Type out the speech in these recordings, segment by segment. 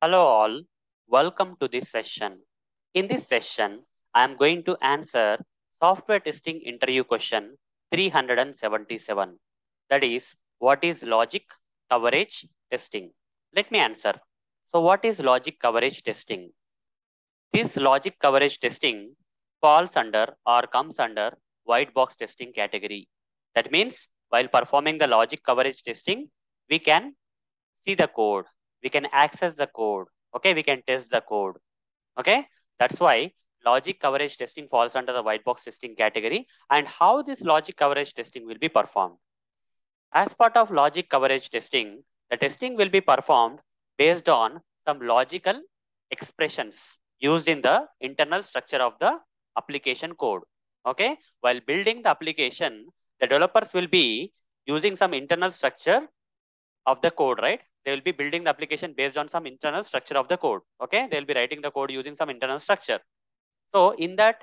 Hello all, welcome to this session. In this session, I am going to answer software testing interview question 377. That is, what is logic coverage testing? Let me answer. So what is logic coverage testing? This logic coverage testing falls under or comes under white box testing category. That means while performing the logic coverage testing, we can see the code we can access the code. Okay, we can test the code. Okay, that's why logic coverage testing falls under the white box testing category and how this logic coverage testing will be performed. As part of logic coverage testing, the testing will be performed based on some logical expressions used in the internal structure of the application code. Okay, while building the application, the developers will be using some internal structure of the code, right? They will be building the application based on some internal structure of the code. Okay, they'll be writing the code using some internal structure. So in that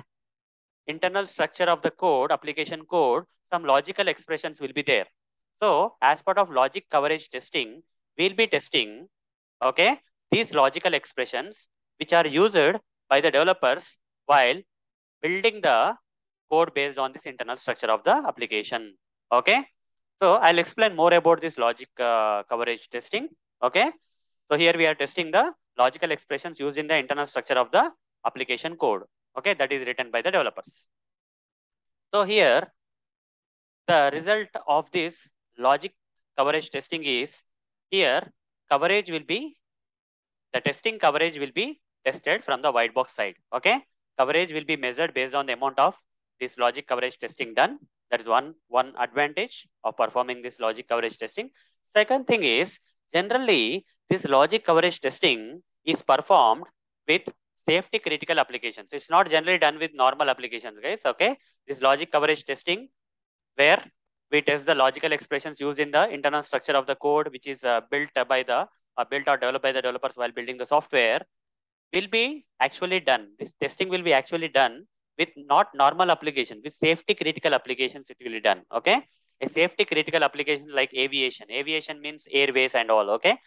internal structure of the code, application code, some logical expressions will be there. So as part of logic coverage testing, we'll be testing, okay, these logical expressions which are used by the developers while building the code based on this internal structure of the application. Okay. So I'll explain more about this logic uh, coverage testing. Okay. So here we are testing the logical expressions used in the internal structure of the application code. Okay. That is written by the developers. So here the result of this logic coverage testing is here coverage will be the testing coverage will be tested from the white box side. Okay. Coverage will be measured based on the amount of this logic coverage testing done that is one, one advantage of performing this logic coverage testing. Second thing is, generally, this logic coverage testing is performed with safety critical applications. It's not generally done with normal applications, guys. Okay. This logic coverage testing where we test the logical expressions used in the internal structure of the code, which is uh, built by the uh, built or developed by the developers while building the software will be actually done. This testing will be actually done with not normal applications, with safety critical applications, it will be done. Okay. A safety critical application like aviation. Aviation means airways and all. Okay.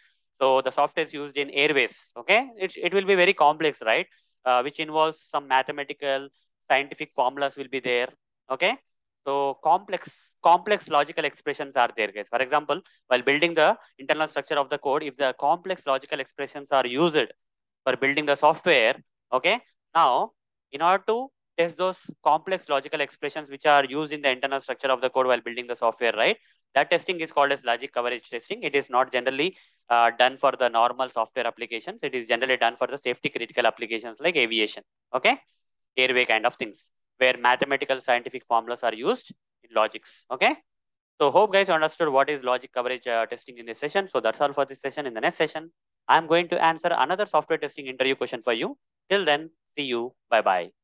So the software is used in airways. Okay. It, it will be very complex, right? Uh, which involves some mathematical, scientific formulas will be there. Okay. So complex, complex logical expressions are there, guys. For example, while building the internal structure of the code, if the complex logical expressions are used for building the software, okay, now in order to test those complex logical expressions which are used in the internal structure of the code while building the software, right? That testing is called as logic coverage testing. It is not generally uh, done for the normal software applications. It is generally done for the safety critical applications like aviation, okay? Airway kind of things where mathematical scientific formulas are used in logics, okay? So hope guys understood what is logic coverage uh, testing in this session. So that's all for this session. In the next session, I'm going to answer another software testing interview question for you. Till then, see you. Bye-bye.